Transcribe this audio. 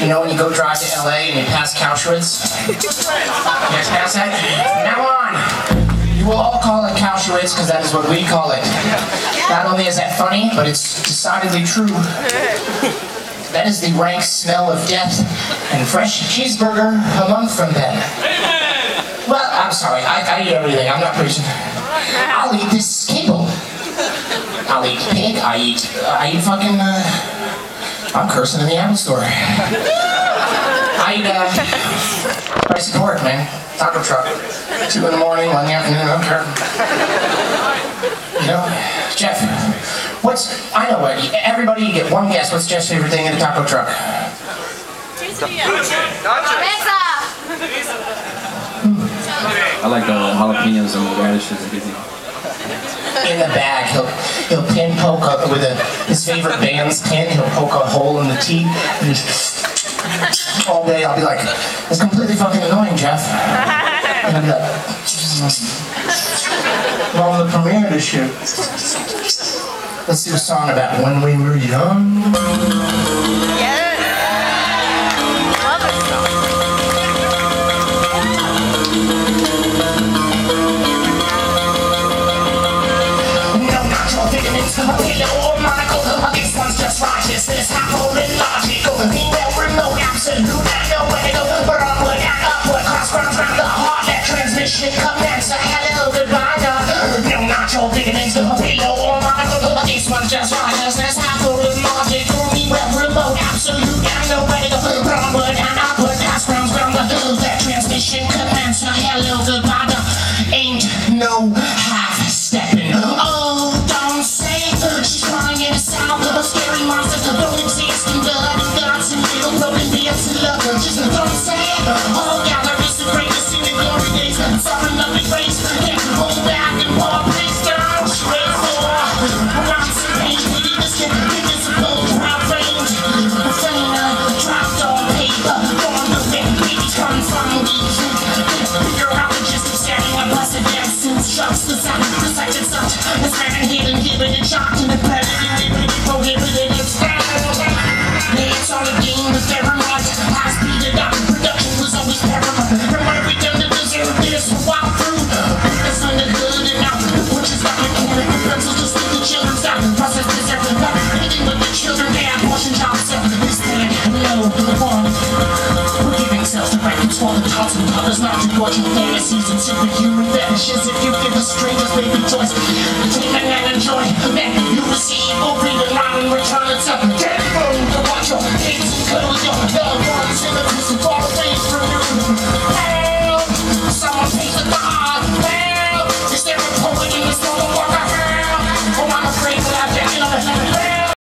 you know when you go drive to LA and you pass Kauschwitz? You guys pass that? Now on, you will all call it Kauschwitz because that is what we call it. Not only is that funny, but it's decidedly true. That is the rank smell of death and fresh cheeseburger a month from then. Well, I'm sorry, I, I eat everything, I'm not preaching. I'll eat this cable. I'll eat pig, I eat, uh, I eat fucking, uh, I'm cursing in the Apple store. I eat, uh, price of pork, man. Taco truck. Two in the morning, one in the afternoon, I don't care. You know, Jeff, what's, I know what, everybody you get one guess, what's Jeff's favorite thing in a taco truck? Pizza. I like the jalapenos and the radishes and everything. In the bag. He'll he'll pin poke up with a his favorite band's pin. He'll poke a hole in the just all day I'll be like, it's completely fucking annoying, Jeff. And I'll be like, mm. well, on the premiere this year. Let's do a song about when we were young. No natural vitamins, a pillow or monocle. This one's just righteousness, half and logical. Female remote, absolute, I know where to go. But onward and upward, cross rounds round the heart. That transmission commence. A hello, goodbye, now. No natural vitamins, a pillow protected such as man and hidden, given and shocked and imperative, liberty break control the thoughts of others, not to gorging fantasies and superhuman fetishes. If you give the strangers baby toys, take and enjoy. Then you receive, open the line and return it to dead phone to watch your kids and cuddle your loved ones in the prison far away from you.